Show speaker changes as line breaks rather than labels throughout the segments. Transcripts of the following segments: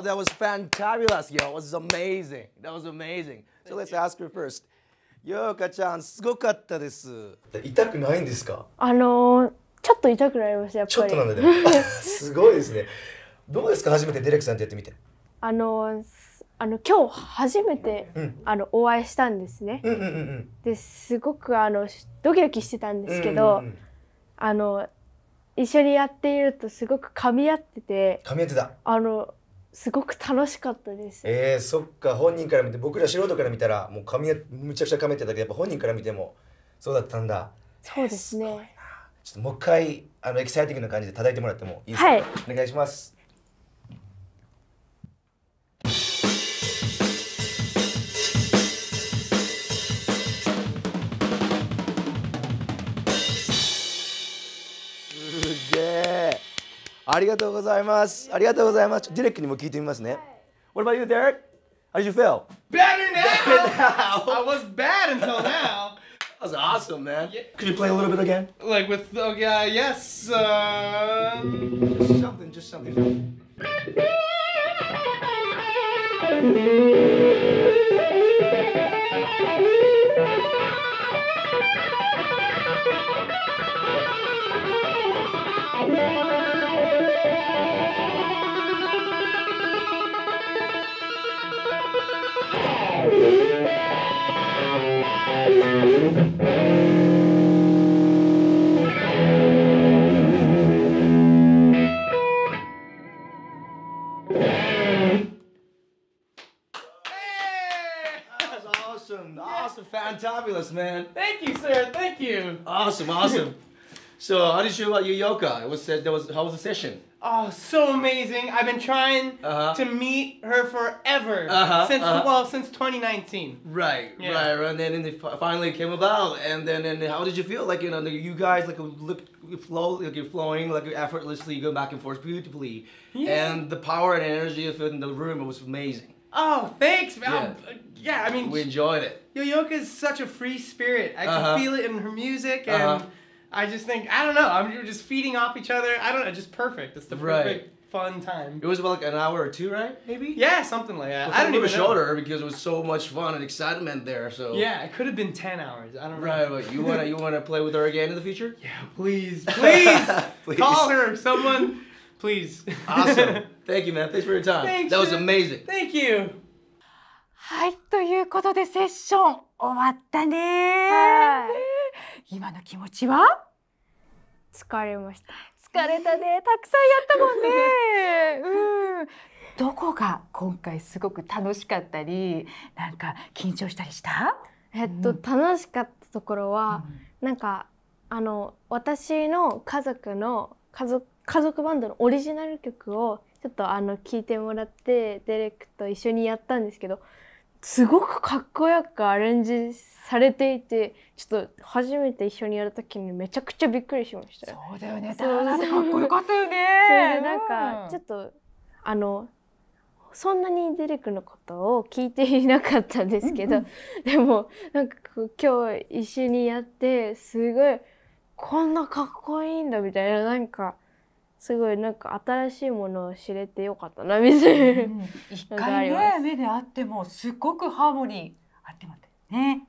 Oh, that was fantabulous, yo. It was amazing. That was amazing. So let's ask her first. ようかちゃん、すごかったです。痛くないんですか？
あのーちょっと痛くなりましたやっぱり
ちょっとなんでね。すごいですね。どうですか？初めてデレクさんとやってみて。
あのーすあの今日初めて、
うん
あのお会いしたんですね、
うんうんうんうん。
ですごくあのドキドキしてたんですけど、
うんうんうん
あの一緒にやっているとすごく噛み合ってて
噛み合ってた。
あのすごく楽しかったです。
えー、そっか本人から見て僕ら素人から見たらもう噛み合むちゃくちゃ噛み合ってたけどやっぱ本人から見てもそうだったんだ。
そうですね。
ちょっともう一回あのエキサイティングな感じで叩いてもらってもいいですか？
はい
お願いします。すありがとうございます。ありがとうございます。ディレックにも聞いてみますね。What about you, Derek? How did you feel?
Better now! I was bad until now.
That was awesome, man.
Yeah.
Could you play a little bit again?
Like with, oh uh, yeah, yes. Uh...
Just something, just something. something. awesome. Awesome. Fantabulous, man.
thank you, sir. Thank you.
Awesome, awesome. So, how did you about your yoga? It was said that was how was the session?
Oh, so amazing! I've been trying
Uh-huh.
to meet her forever
Uh-huh,
since
uh-huh.
well since 2019.
Right,
Yeah.
right, right. And then and it fi- finally came about, and then and how did you feel? Like you know, you guys like look flow, like you're flowing, like effortlessly, going back and forth beautifully,
Yeah.
and the power and energy of it in the room it was amazing.
Oh, thanks. man.
Yeah.
Oh, yeah, I mean,
We enjoyed it.
Yoyoka is such a free spirit. I can
Uh-huh.
feel it in her music, and
Uh-huh.
I just think I don't know. I'm you're just feeding off each other. I don't know, just perfect. It's the
Right.
perfect fun time.
It was about like an hour or two, right? Maybe.
Yeah, something like that.
Well,
I don't even
even
know.
shorter because it was so much fun and excitement there. So
Yeah, it could have been 10 hours. I don't know.
Right, but you wanna you wanna play with her again in the future?
Yeah, please, please,
Please.
call her, someone, please.
Awesome. Thank you, man. Thanks for your time.
Thanks,
that was
man.
amazing.
Thank you.
はい、ということでセッション終わったね。
はい
今の気持ちは？
疲れました。
疲れたね。たくさんやったもんね。うん。どこが今回すごく楽しかったり、なんか緊張したりした？
えっと、楽しかったところは、なんかあの私の家族の家族家族バンドのオリジナル曲をちょっとあの聞いてもらってデレックと一緒にやったんですけどすごくかっこよくアレンジされていてちょっと初めて一緒にやる時にめちゃくちゃびっくりしましたよ。
そうだよね。
そう
だってかっこよかったよね。
それでなんかちょ
っ
っとあのそんなにデレクのことを聞いていなかったんですけど、でもなんか今日一緒にやってすごいこんなかっこいいんだみたいななんかすごいなんか新しいものを知れてよかったなみたいな。
うん一回ね目で会ってもすごくハーモニー合ってましたよね。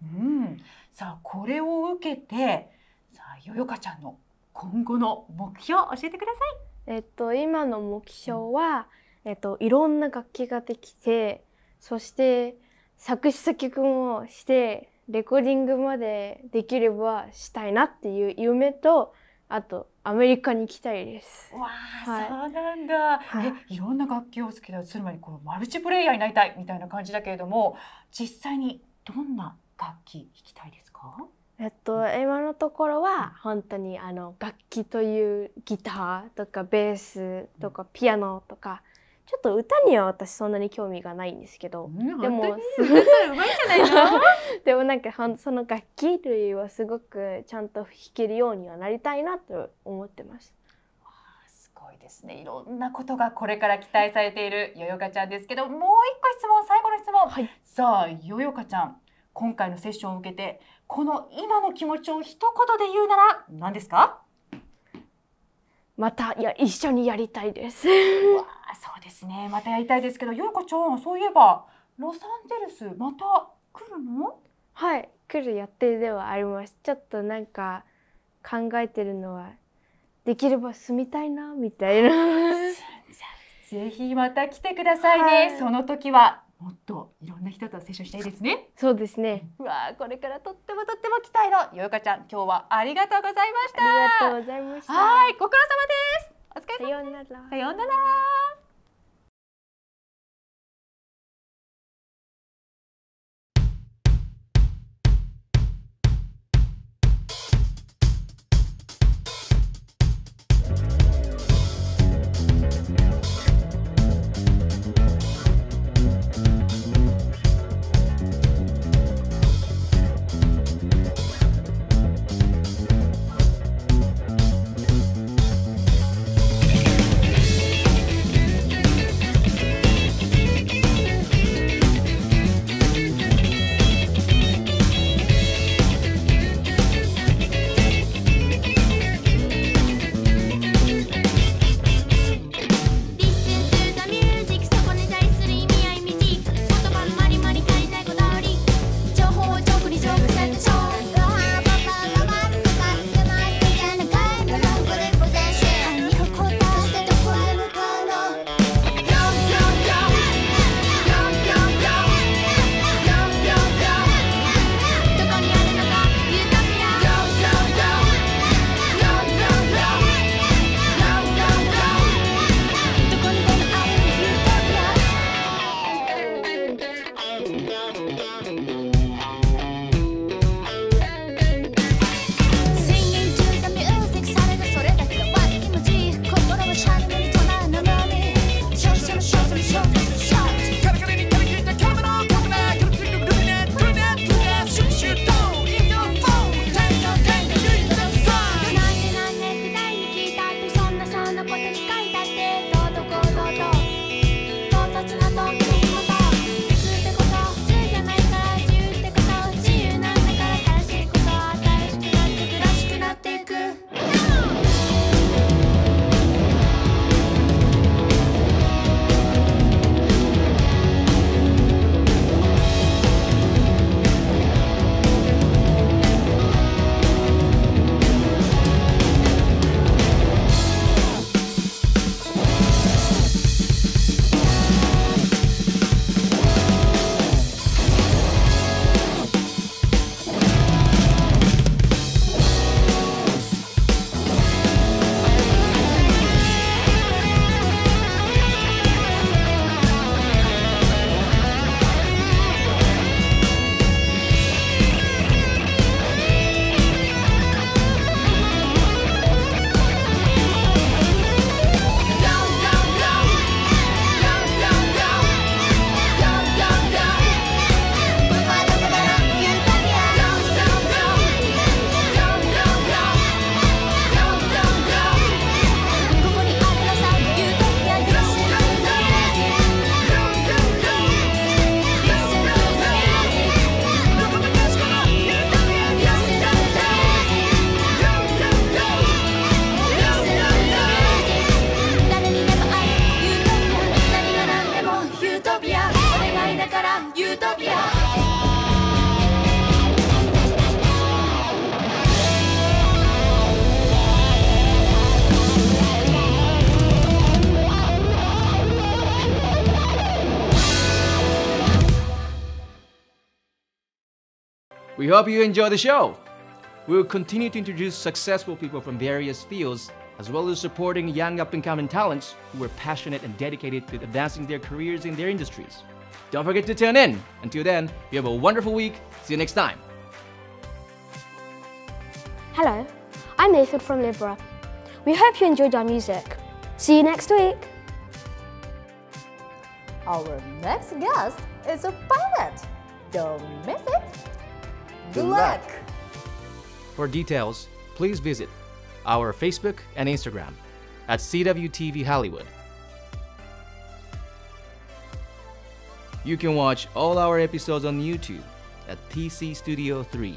うん。さあこれを受けてさあよよかちゃんの今後の目標教えてください。
えっと今の目標は、えっと、いろんな楽器ができてそして作詞作曲もしてレコーディングまでできればしたいなっていう夢とあとアメリカに行きたいです。
わあ、
はい
そうなんだ。
はい
え、いろんな楽器を好きだ。つまりこのマルチプレイヤーになりたいみたいな感じだけれども、実際にどんな楽器弾きたいですか？
えっと今のところは本当にあの楽器というギターとかベースとかピアノとかちょっと歌には私そんなに興味がないんですけど、
うん
でも？でもなんかその楽器類はすごくちゃんと弾けるようにはなりたいなと思ってます。
すごいですね。いろんなことがこれから期待されているよよかちゃんですけど、もう一個質問、最後の質問。
はい
さあ、よよかちゃん、今回のセッションを受けて、この今の気持ちを一言で言うなら何ですか？
またいや一緒にやりたいです。
わあそうですねまたやりたいですけどよいこちゃんそういえばロサンゼルスまた来るの？
はい、来る予定ではあります。ちょっとなんか考えてるのはできれば住みたいなみたいな。
ぜひまた来てくださいね、
はい
その時はもっといろんな人とセッションしたいですね
そうですね。
うわあこれからとってもとっても期待のよいかちゃん今日はありがとうございました
ありがとうございました。
はいご苦労様
さようなら。
さようなら
We hope you enjoy the show. We will continue to introduce successful people from various fields, as well as supporting young up and coming talents who are passionate and dedicated to advancing their careers in their industries. Don't forget to tune in. Until then, you have a wonderful week. See you next time.
Hello, I'm Nathan from Libra. We hope you enjoyed our music. See you next week.
Our next guest is a pilot. Don't miss it.
Good luck. For details, please visit our Facebook and Instagram at CWTV Hollywood. You can watch all our episodes on YouTube at TC Studio 3.